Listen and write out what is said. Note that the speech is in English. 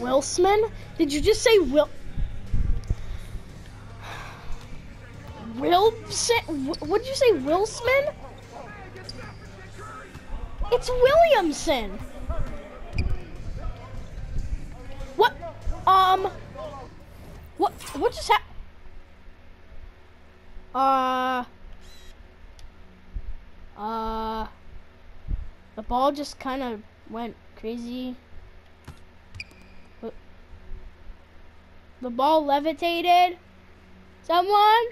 Wilsman? Did you just say Will? Wilson? What did you say, Wilsman? It's Williamson. What? Um. What? What just happened? Uh. Uh. The ball just kind of went crazy. The ball levitated. Someone?